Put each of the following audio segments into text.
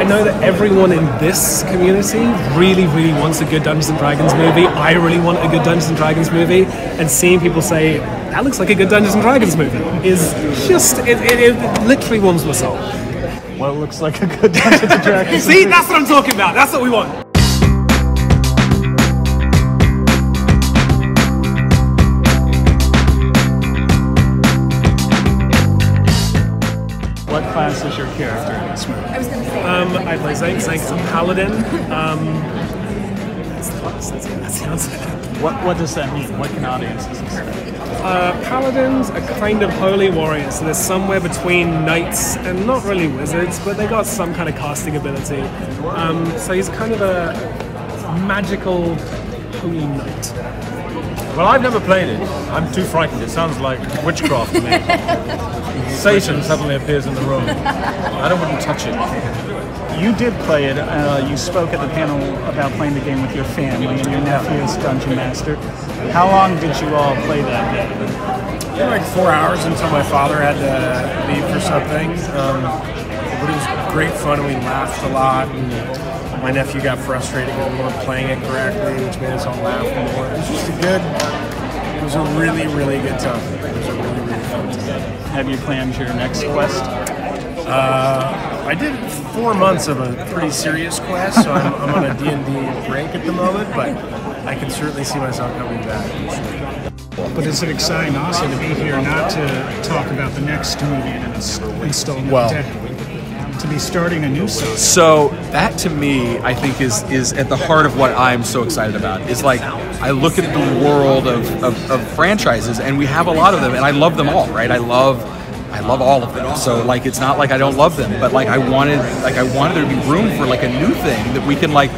I know that everyone in this community really, really wants a good Dungeons and Dragons movie. I really want a good Dungeons and Dragons movie, and seeing people say that looks like a good Dungeons and Dragons movie is just it, it, it literally warms my soul. Well, it looks like a good Dungeons and Dragons. See, that's what I'm talking about. That's what we want. Class is your character in this movie? I was going to say. Um, I play Xenk. Xenk's a paladin. Um, that's the class. That's, that's the answer. What What does that mean? What can audiences expect? Uh, paladins are kind of holy warriors, so they're somewhere between knights and not really wizards, but they got some kind of casting ability. Um, so he's kind of a magical holy knight. Well, I've never played it. I'm too frightened. It sounds like witchcraft to me. Satan suddenly appears in the room. I don't want to touch it. You did play it. Uh, you spoke at the panel about playing the game with your family, and your nephew is Dungeon Master. How long did you all play that game? like four hours until my father had to leave for something. Um, but it was great fun and we laughed a lot. And my nephew got frustrated because we weren't playing it correctly, which made us all laugh more. It was just a good, it was a really, really good time. It was a really, really fun time. Have you planned your next quest? Uh, I did four months of a pretty serious quest, so I'm, I'm on a D&D break at the moment, but I can certainly see myself coming back. But it's an exciting also to be here, not to talk about the next movie in its installment, Well- to, be starting a new saga. So that to me, I think is is at the heart of what I'm so excited about. Is like I look at the world of, of, of franchises, and we have a lot of them, and I love them all. Right? I love. I love all of them. So like it's not like I don't love them, but like I wanted like I wanted there to be room for like a new thing that we can like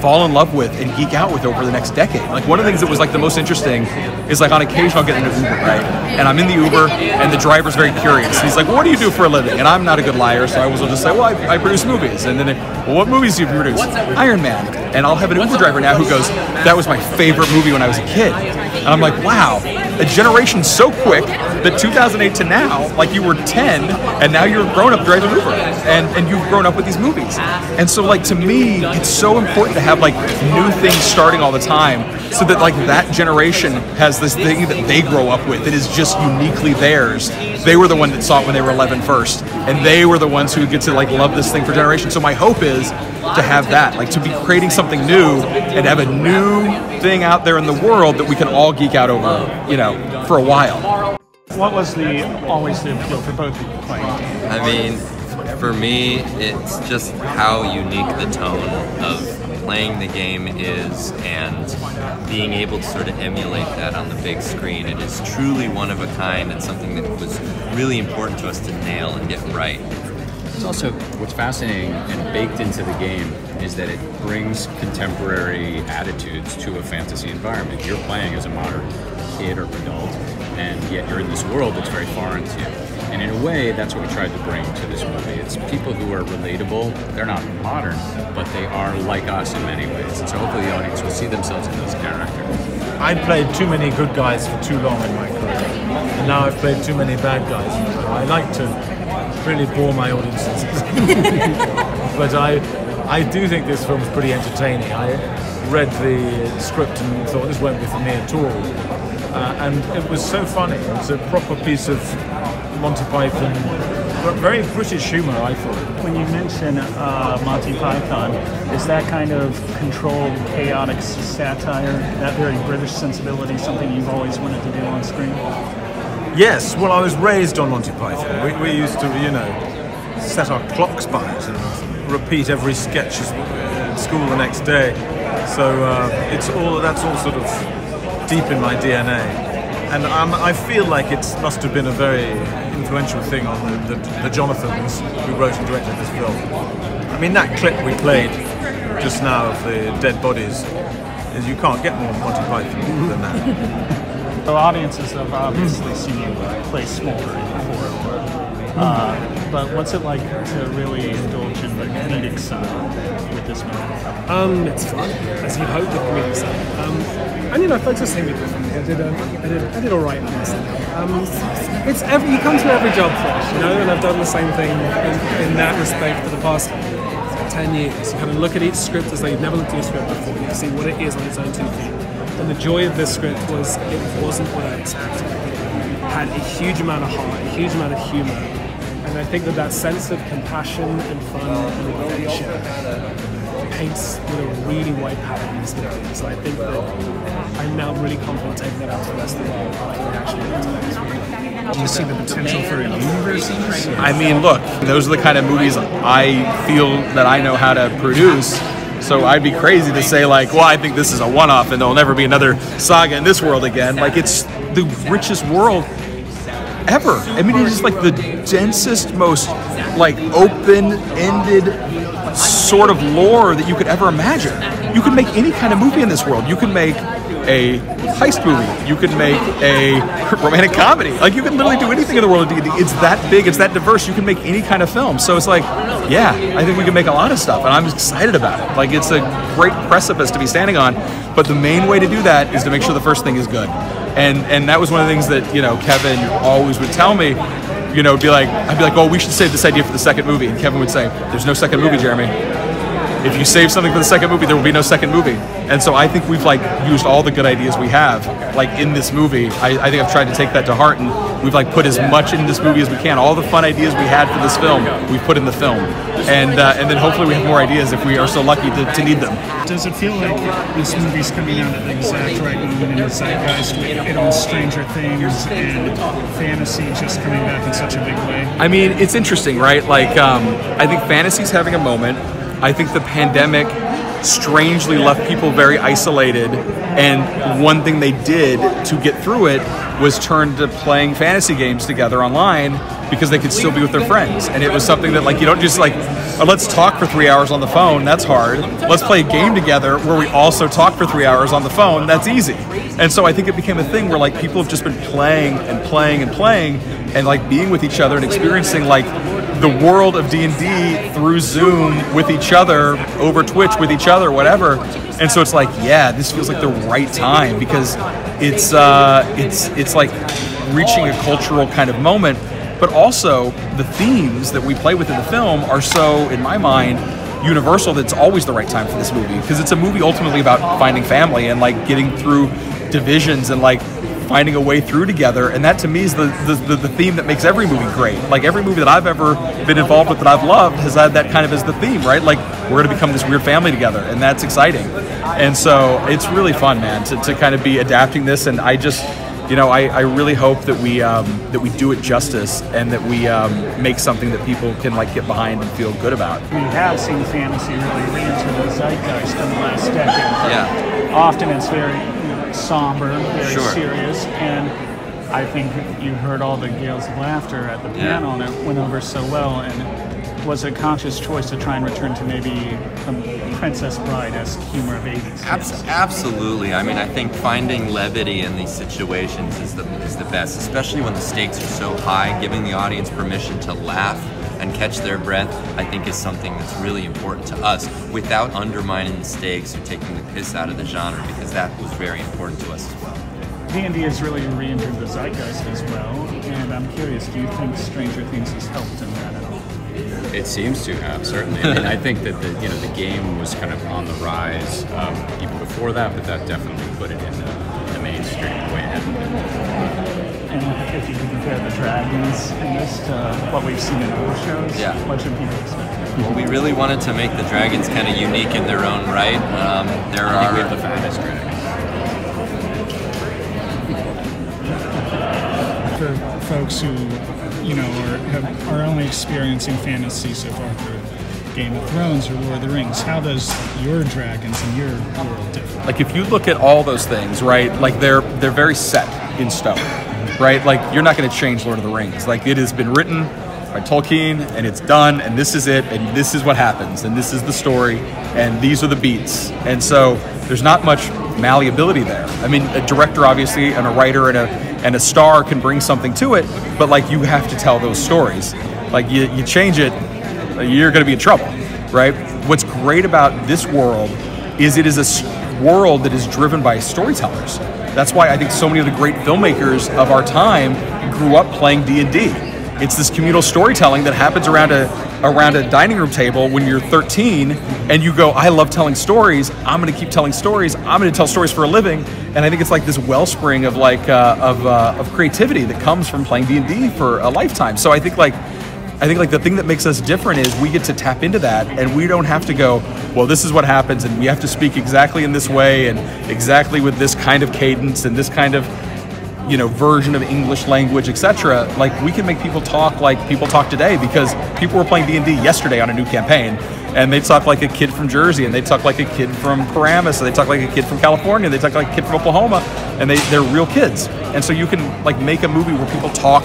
fall in love with and geek out with over the next decade. Like one of the things that was like the most interesting is like on occasion I'll get in an Uber, right? And I'm in the Uber and the driver's very curious. He's like, well, what do you do for a living? And I'm not a good liar, so I will just say, well, I, I produce movies. And then, well, what movies do you produce? Iron Man. And I'll have an Uber driver now who goes, that was my favorite movie when I was a kid. And I'm like, wow, a generation so quick that 2008 to now, like you were 10 and now you're grown up driving Uber and, and you've grown up with these movies. And so like to me, it's so important to have like new things starting all the time so that like that generation has this thing that they grow up with that is just uniquely theirs. They were the one that saw it when they were 11 first and they were the ones who get to like love this thing for generations. So my hope is to have that, like to be creating something new and have a new thing out there in the world that we can all geek out over, you know, for a while. What was the always the appeal for both of you playing? I mean, for me, it's just how unique the tone of playing the game is and being able to sort of emulate that on the big screen. It is truly one of a kind. It's something that was really important to us to nail and get right. It's also what's fascinating and baked into the game is that it brings contemporary attitudes to a fantasy environment. You're playing as a modern kid or adult, and yet you're in this world that's very foreign to you. And in a way, that's what we tried to bring to this movie. It's people who are relatable. They're not modern, but they are like us in many ways. And so hopefully the audience will see themselves in those characters. I played too many good guys for too long in my career, and now I've played too many bad guys. I like to really bore my audiences, but I, I do think this film's pretty entertaining. I read the script and thought this won't be for me at all, uh, and it was so funny. It was a proper piece of Monty Python, very British humour. I thought. When you mention uh, Monty Python, is that kind of controlled, chaotic satire, that very British sensibility, something you've always wanted to do on screen? Yes, well, I was raised on Monty Python. We, we used to, you know, set our clocks by it and repeat every sketch at school the next day. So uh, it's all that's all sort of deep in my DNA, and um, I feel like it must have been a very influential thing on the, the, the Jonathans who wrote and directed this film. I mean, that clip we played just now of the dead bodies is you can't get more Monty Python than that. The audiences have obviously seen you play Smolder before. Uh, but what's it like to really indulge in the comedic side with this movie? Um, it's fun, as you hope the comedic side. Um, and you know, folks have seen me differently. I did, I did, I did all right. Um, it's every, you come to every job fresh, you know, and I've done the same thing in, in that respect for the past 10 years, you kind of look at each script as though you've never looked at a script before, you see what it is on its own two feet. And the joy of this script was it wasn't what I expected. It had a huge amount of heart, a huge amount of humor, and I think that that sense of compassion and fun and adventure paints with a really white palette in this movie. So I think that I'm now really confident taking that out to the rest of the world after we actually get to this movie. Do you see the potential for a universe? I mean, look, those are the kind of movies I feel that I know how to produce. So I'd be crazy to say like, well, I think this is a one-off and there'll never be another saga in this world again. Like it's the richest world ever. I mean, it's like the densest, most like open-ended sort of lore that you could ever imagine. You could make any kind of movie in this world. You could make a heist movie. You could make a romantic comedy. Like you can literally do anything in the world of D&D. It's that big. It's that diverse. You can make any kind of film. So it's like, yeah, I think we can make a lot of stuff, and I'm excited about it. Like it's a great precipice to be standing on. But the main way to do that is to make sure the first thing is good. And and that was one of the things that you know Kevin always would tell me. You know, be like, I'd be like, oh, we should save this idea for the second movie, and Kevin would say, there's no second movie, Jeremy if you save something for the second movie, there will be no second movie. And so I think we've like used all the good ideas we have, like in this movie. I, I think I've tried to take that to heart, and we've like put as much in this movie as we can. All the fun ideas we had for this film, we've put in the film, and uh, and then hopefully we have more ideas if we are so lucky to, to need them. Does it feel like this movie's coming out at the exact right moment in the zeitgeist with it on Stranger Things and fantasy just coming back in such a big way? I mean, it's interesting, right? Like, um, I think fantasy's having a moment. I think the pandemic strangely left people very isolated, and one thing they did to get through it was turn to playing fantasy games together online because they could still be with their friends. And it was something that, like, you don't just like, oh, let's talk for three hours on the phone. That's hard. Let's play a game together where we also talk for three hours on the phone. That's easy. And so I think it became a thing where like people have just been playing and playing and playing and like being with each other and experiencing like the world of D&D through Zoom with each other, over Twitch with each other, whatever. And so it's like, yeah, this feels like the right time because it's uh, it's it's like reaching a cultural kind of moment, but also the themes that we play with in the film are so, in my mind, universal that it's always the right time for this movie because it's a movie ultimately about finding family and like getting through divisions and like finding a way through together. And that to me is the, the, the, the theme that makes every movie great. Like every movie that I've ever been involved with that I've loved has had that kind of as the theme, right? Like we're going to become this weird family together. And that's exciting. And so it's really fun, man, to, to kind of be adapting this. And I just, you know, I, I really hope that we um, that we do it justice and that we um, make something that people can like get behind and feel good about. We have seen fantasy really re-enter the zeitgeist in the last decade. Yeah. Often it's very you know, somber, very Sure. serious, and I think you heard all the gales of laughter at the Yeah. panel, and it went over so well. And was a conscious choice to try and return to maybe a Princess Bride-esque humor of 80s. Abs- absolutely. I mean, I think finding levity in these situations is the is the best, especially when the stakes are so high. Giving the audience permission to laugh and catch their breath, I think, is something that's really important to us, without undermining the stakes or taking the piss out of the genre, because that was very important to us as well. D&D has really re-entered the zeitgeist as well, and I'm curious, do you think Stranger Things has helped in that at all? It seems to have certainly. I mean, I think that the you know the game was kind of on the rise um, even before that, but that definitely put it in the, the mainstream the way it had been. And if you can compare the dragons in this to what we've seen in other shows, Yeah. what should people expect? Well, we really wanted to make the dragons kind of unique in their own right. Um, there I think we have are the fattest dragon. For folks who, you know, are, have, are only experiencing fantasy so far through Game of Thrones or Lord of the Rings, how does your dragons and your world differ? Like if you look at all those things, right? Like they're they're very set in stone, right? Like you're not going to change Lord of the Rings. Like it has been written by Tolkien and it's done and this is it and this is what happens and this is the story and these are the beats. And so there's not much malleability there. I mean, a director obviously and a writer and a and a star can bring something to it, but like you have to tell those stories. Like you, you change it, you're going to be in trouble, right? What's great about this world is it is a world that is driven by storytellers. That's why I think so many of the great filmmakers of our time grew up playing D&D. It's this communal storytelling that happens around a around a dining room table when you're 13 and you go, I love telling stories. I'm going to keep telling stories. I'm going to tell stories for a living. And I think it's like this wellspring of like uh, of, uh, of creativity that comes from playing D&D for a lifetime. So I think like I think like the thing that makes us different is we get to tap into that and we don't have to go, well, this is what happens and we have to speak exactly in this way and exactly with this kind of cadence and this kind of you know version of English language, etc. Like we can make people talk like people talk today because people were playing D&D yesterday on a new campaign and they talk like a kid from Jersey and they talk like a kid from Paramus and they talk like a kid from California, and they talk like a kid from Oklahoma and they, they're real kids. And so you can like make a movie where people talk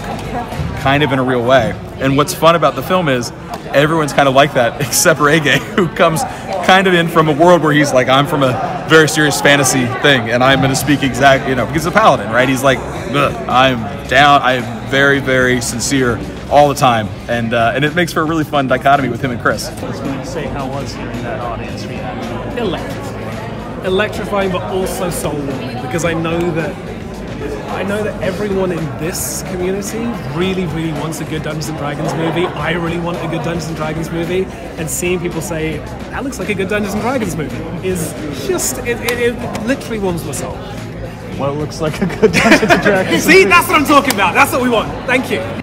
kind of in a real way. And what's fun about the film is everyone's kind of like that except Regé, who comes kind of in from a world where he's like, I'm from a very serious fantasy thing, and I'm going to speak exact, you know, because he's a paladin, right? He's like, I'm down. I am very, very sincere all the time, and uh, and it makes for a really fun dichotomy with him and Chris. I was going to say, how was hearing that audience reaction? electrifying. Electrifying, but also soul warming because I know that I know that everyone in this community really, really wants a good Dungeons and Dragons movie. I really want a good Dungeons and Dragons movie, and seeing people say that looks like a good Dungeons and Dragons movie is just it, it, it literally warms my soul. What looks like a good Dungeons and Dragons See, that's what I'm talking about. That's what we want. Thank you.